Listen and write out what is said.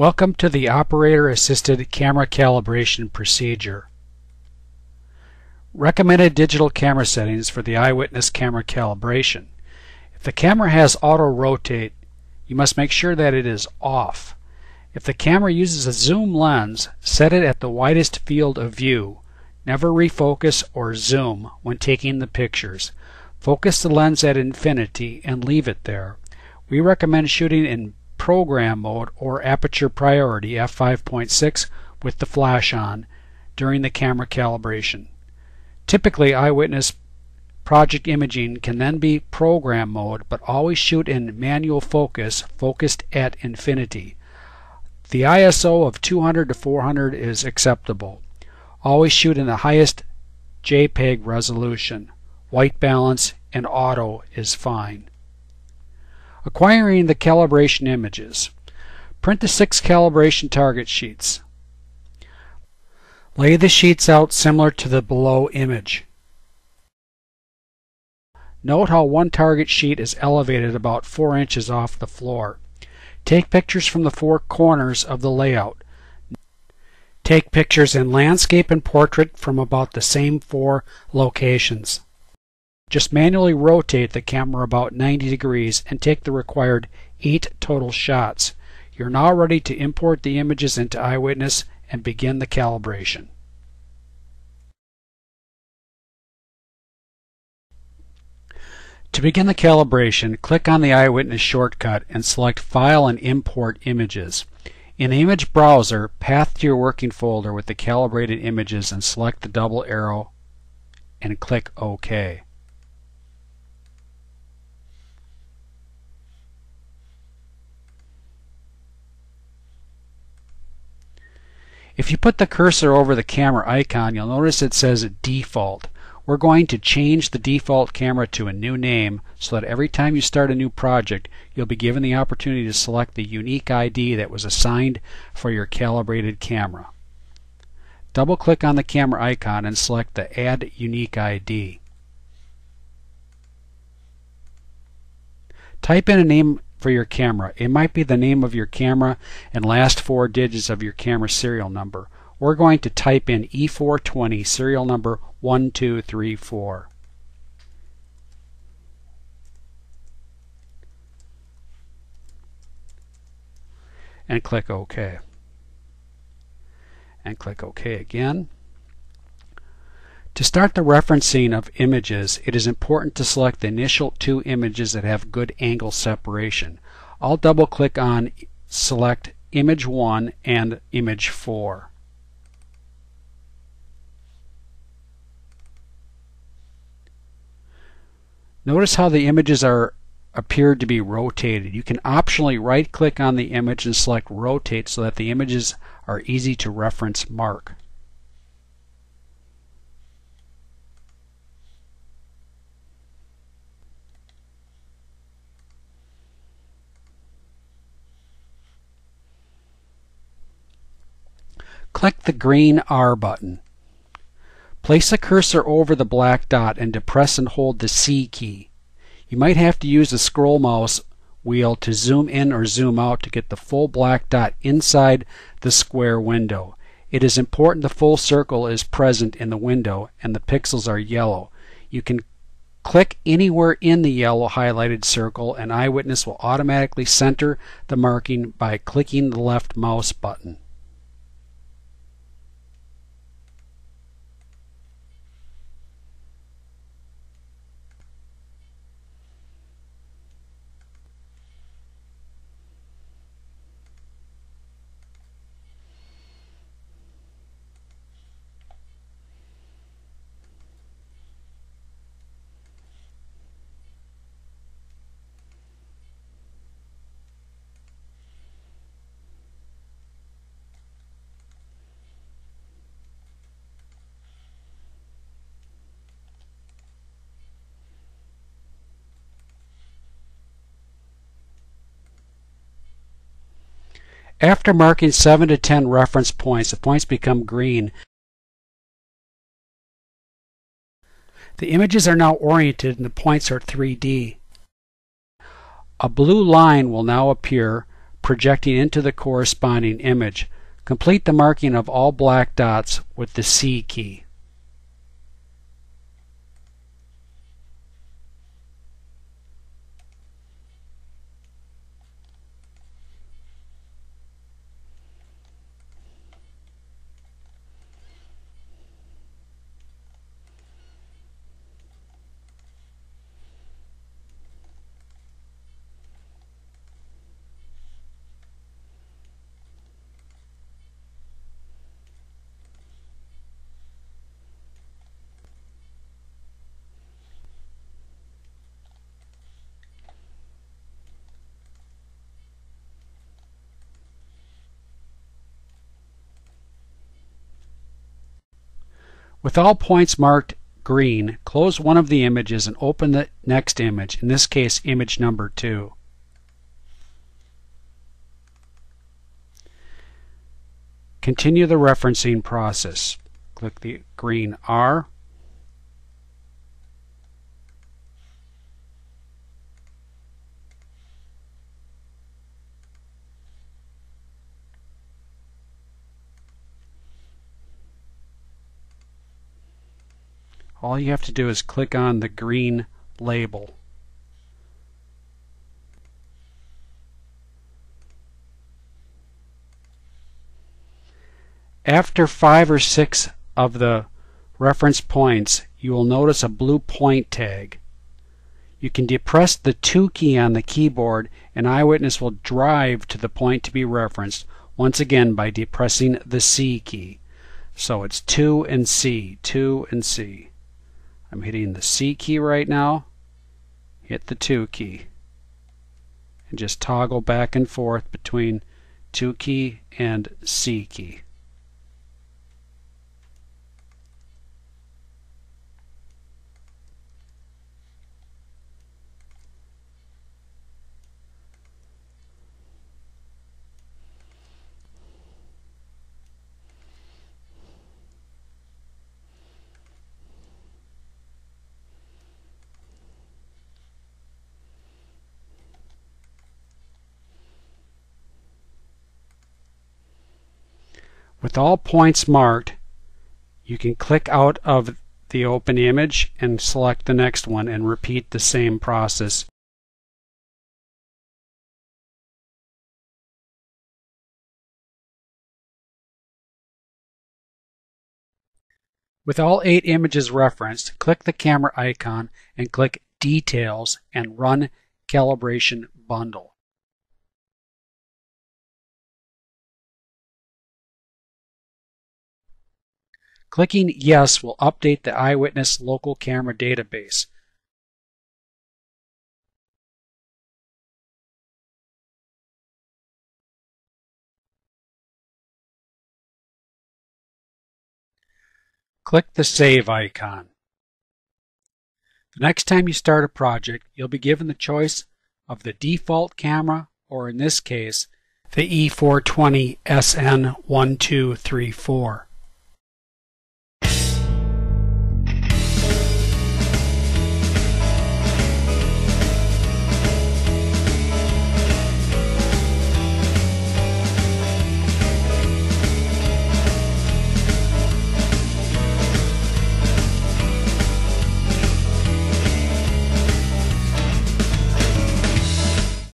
Welcome to the Operator-Assisted Camera Calibration Procedure. Recommended digital camera settings for the iWitness camera calibration. If the camera has auto rotate, you must make sure that it is off. If the camera uses a zoom lens, set it at the widest field of view. Never refocus or zoom when taking the pictures. Focus the lens at infinity and leave it there. We recommend shooting in program mode or aperture priority f5.6 with the flash on during the camera calibration. Typically iWitness project imaging can then be program mode but always shoot in manual focus focused at infinity. The ISO of 200 to 400 is acceptable. Always shoot in the highest JPEG resolution. White balance and auto is fine. Acquiring the calibration images. Print the six calibration target sheets. Lay the sheets out similar to the below image. Note how one target sheet is elevated about 4 inches off the floor. Take pictures from the four corners of the layout. Take pictures in landscape and portrait from about the same four locations. Just manually rotate the camera about 90 degrees and take the required 8 total shots. You're now ready to import the images into iWitness and begin the calibration. To begin the calibration, click on the iWitness shortcut and select File and Import Images. In the image browser, path to your working folder with the calibrated images and select the double arrow and click OK. If you put the cursor over the camera icon, you'll notice it says default. We're going to change the default camera to a new name so that every time you start a new project, you'll be given the opportunity to select the unique ID that was assigned for your calibrated camera. Double click on the camera icon and select the Add Unique ID. Type in a name for your camera. It might be the name of your camera and last four digits of your camera serial number. We're going to type in E420 serial number 1234. And click OK. And click OK again. To start the referencing of images, it is important to select the initial two images that have good angle separation. I'll double click on select image 1 and image 4. Notice how the images are appeared to be rotated. You can optionally right click on the image and select rotate so that the images are easy to reference mark. Click the green R button. Place a cursor over the black dot and depress and hold the C key. You might have to use the scroll mouse wheel to zoom in or zoom out to get the full black dot inside the square window. It is important the full circle is present in the window and the pixels are yellow. You can click anywhere in the yellow highlighted circle and iWitness will automatically center the marking by clicking the left mouse button. After marking 7 to 10 reference points, the points become green. The images are now oriented and the points are 3D. A blue line will now appear projecting into the corresponding image. Complete the marking of all black dots with the C key. With all points marked green, close one of the images and open the next image, in this case image number 2. Continue the referencing process. Click the green R all you have to do is click on the green label. After five or six of the reference points, you will notice a blue point tag. You can depress the 2 key on the keyboard and iWitness will drive to the point to be referenced once again by depressing the C key. So it's 2 and C, 2 and C. I'm hitting the C key right now, hit the 2 key, and just toggle back and forth between 2 key and C key. With all points marked, you can click out of the open image and select the next one and repeat the same process. With all eight images referenced, click the camera icon and click Details and Run Calibration Bundle. Clicking Yes will update the iWitness local camera database. Click the Save icon. The next time you start a project, you'll be given the choice of the default camera, or in this case, the E420 SN1234.